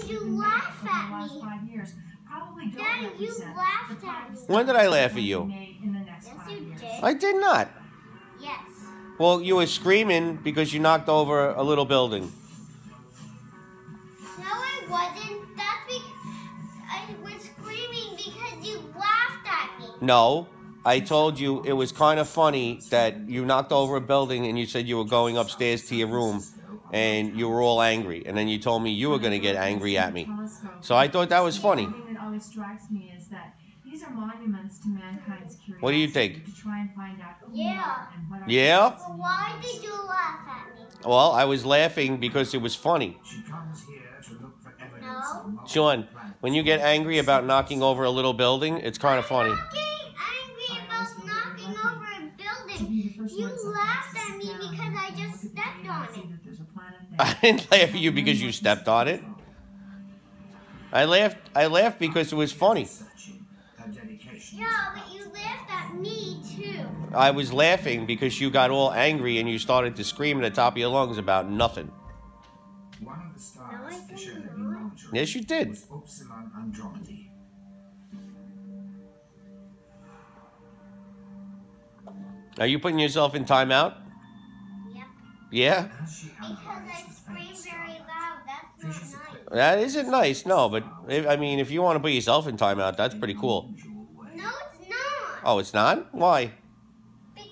did you laugh for the last five years probably don't Daddy, you laughed the at me. When did I laugh at you? will be made in the next Yes, you did. I did not. Yes. Well, you were screaming because you knocked over a little building. No, I wasn't. That's because I was screaming because you laughed at me. No, I told you it was kind of funny that you knocked over a building and you said you were going upstairs to your room and you were all angry. And then you told me you were going to get angry at me. So I thought that was funny. The thing that always strikes me is that these are monuments to mankind's curiosity. What do you think? To try and find out who we Yeah. are and what our Yeah? purpose why did you laugh at me? Well, I was laughing because it was funny. She comes here to look for evidence No. Sean, when you get angry about knocking over a little building, it's kind of funny. I'm not getting angry about knocking over a To building. be the first You laughed at me because I just stepped on it. that there's a planet I didn't laugh at you because you stepped on it. I laughed. I laughed because it was funny. Searching. Her dedication Yeah, but you laughed at me too. I was laughing because you got all angry and you started to scream at the top of your lungs about nothing. One of the stars No, I didn't. Yes, you did. Are you putting yourself in timeout? Yep. Yeah. As she Because I analyzes the screamed faint very loud. That's not nice. That isn't nice. No, but if, I mean, if you want to put yourself in timeout, that's pretty cool. No, it's not. Oh, it's not? Why? Because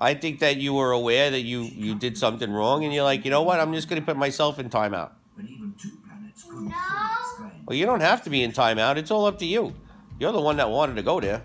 I think that you were aware that you you did something wrong, and you're like, you know what? I'm just going to put myself in timeout. But even two planets couldn't No. Well, you don't have to be in timeout. It's all up to you. You're the one that wanted to go there.